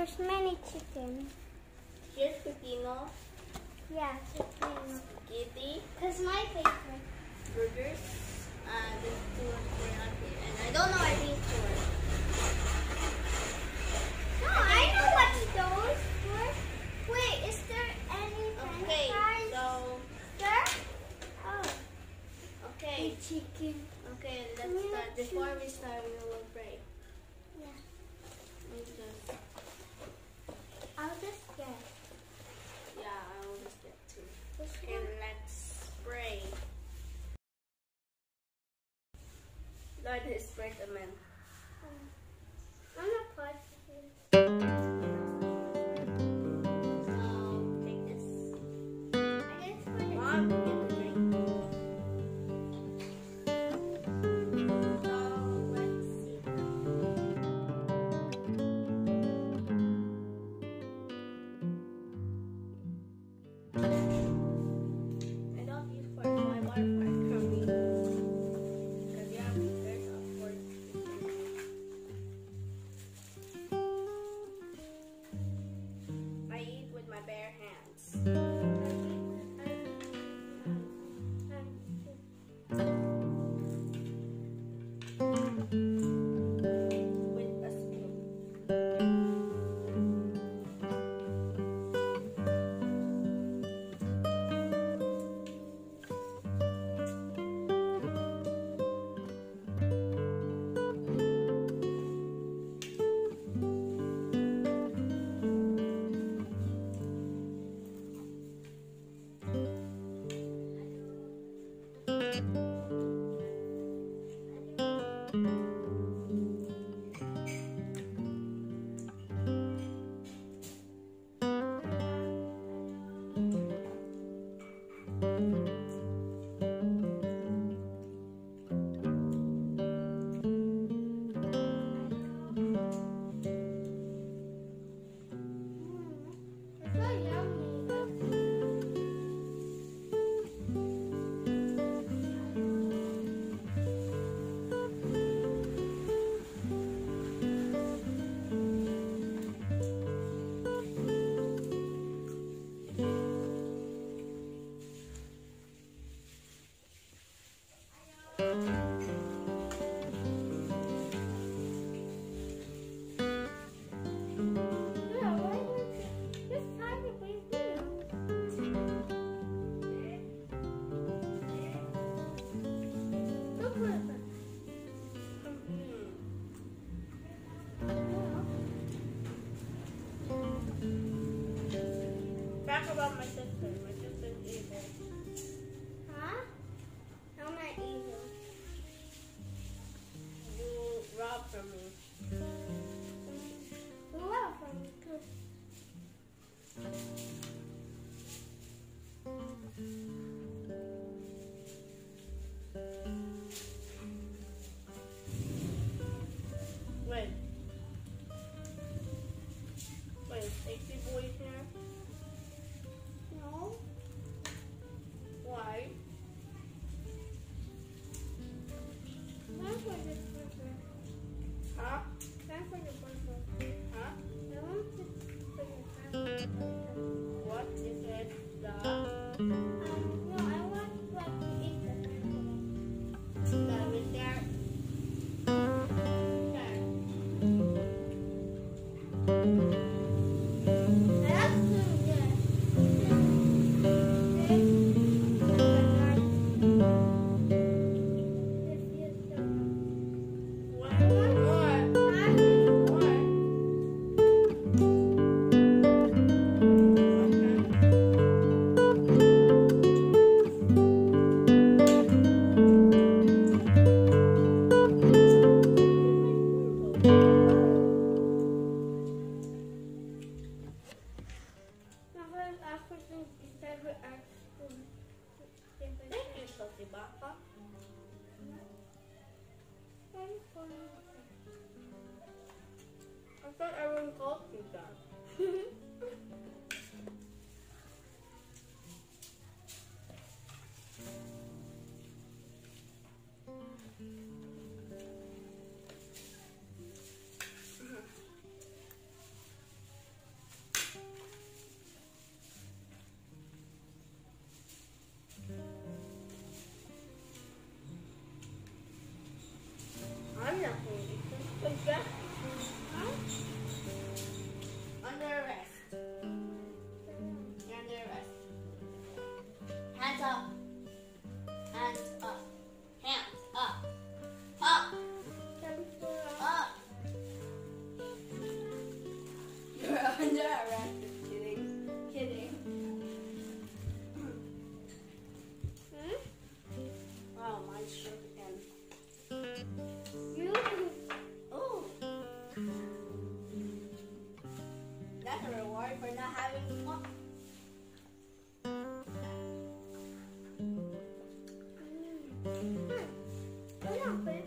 There's many chickens. Here's Cookie Yeah, Cookie Kitty. Cause my favorite. Burgers. Uh, there's on here. And I don't know why these two are. Spider-Man. Bye. from me. Love from me. Good. personally. Dapat ako. Thank you, Sophie Baka. I thought everyone called you that. What happened?